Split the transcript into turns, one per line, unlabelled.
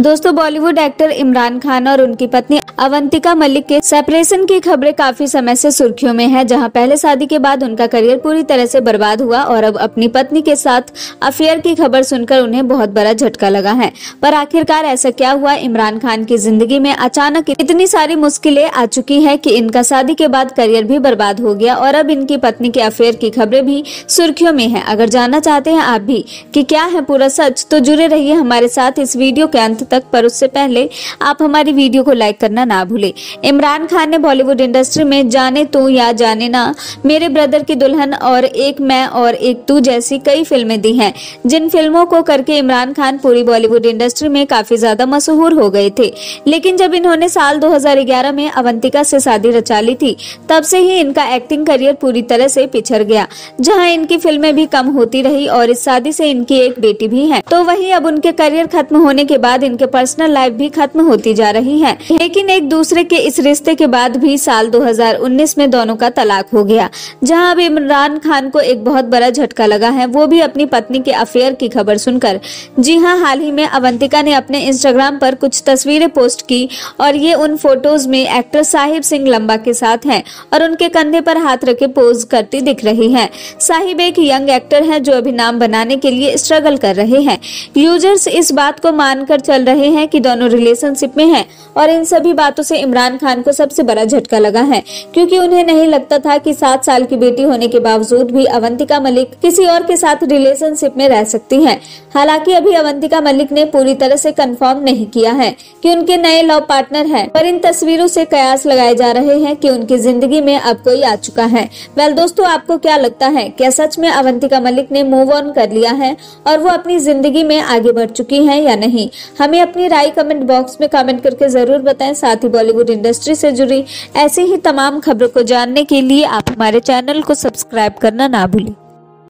दोस्तों बॉलीवुड एक्टर इमरान खान और उनकी पत्नी अवंतिका मलिक के सेपरेशन की खबरें काफ़ी समय से सुर्खियों में है, जहाँ पहले शादी के बाद उनका करियर पूरी तरह से बर्बाद हुआ और अब अपनी पत्नी के साथ अफेयर की खबर सुनकर उन्हें बहुत बड़ा झटका लगा है। पर आखिरकार ऐसा क्या हुआ? इमरान खान की ज़िंदगी में अचानक इतनी सारी मुश्किलें आ चुकी है की इनका शादी के बाद करियर भी बर्बाद हो गया और अब इनकी पत्नी के अफेयर की खबरें भी सुर्खियों में है। अगर जानना चाहते हैं आप भी की क्या है पूरा सच तो जुड़े रहिए हमारे साथ इस वीडियो के अंत तक, पर उससे पहले आप हमारी वीडियो को लाइक करना ना भूले। इमरान खान ने बॉलीवुड इंडस्ट्री में जाने तू या जाने ना, मेरे ब्रदर की दुल्हन और एक मैं और एक तू जैसी कई फ़िल्में दी हैं, जिन फ़िल्मों को करके इमरान खान पूरी बॉलीवुड इंडस्ट्री में काफ़ी ज़्यादा मशहूर हो गए थे। लेकिन जब इन्होंने साल 2011 में अवंतिका से शादी रचा ली थी, तब से ही इनका एक्टिंग करियर पूरी तरह से पिछड़ गया, जहाँ इनकी फ़िल्में भी कम होती रही और इस शादी से इनकी एक बेटी भी है। तो वहीं अब उनके करियर खत्म होने के बाद इनके पर्सनल लाइफ भी खत्म होती जा रही है। लेकिन एक दूसरे के इस रिश्ते के बाद भी साल 2019 में दोनों का तलाक हो गया। जहाँ अब इमरान खान को एक बहुत बड़ा झटका लगा है, वो भी अपनी पत्नी के अफेयर की खबर सुनकर। जी हाँ हाल ही में अवंतिका ने अपने इंस्टाग्राम पर कुछ तस्वीरें पोस्ट की और ये उन फ़ोटोज़ में एक्टर साहिब सिंह लंबा के साथ हैं और उनके कंधे पर हाथ रखे पोज करती दिख रही है। साहिब एक यंग एक्टर है जो अभी नाम बनाने के लिए स्ट्रगल कर रहे हैं। यूज़र्स इस बात को मानकर चल रहे हैं कि दोनों रिलेशनशिप में हैं और इन सभी बातों से इमरान खान को सबसे बड़ा झटका लगा है, क्योंकि उन्हें नहीं लगता था कि सात साल की बेटी होने के बावजूद भी अवंतिका मलिक किसी और के साथ रिलेशनशिप में रह सकती है। हालाँकि अभी अवंतिका मलिक ने पूरी तरह से कंफर्म नहीं किया है कि उनके नए लव पार्टनर हैं, पर इन तस्वीरों से कयास लगाए जा रहे हैं कि उनकी ज़िंदगी में अब कोई आ चुका है। वेल दोस्तों, आपको क्या लगता है? क्या सच में अवंतिका मलिक ने मूव ऑन कर लिया है और वो अपनी ज़िंदगी में आगे बढ़ चुकी है या नहीं? हमें अपनी राय कमेंट बॉक्स में कमेंट करके ज़रूर बताएँ। साथ ही बॉलीवुड इंडस्ट्री से जुड़ी ऐसी ही तमाम खबरों को जानने के लिए आप हमारे चैनल को सब्सक्राइब करना ना भूलें।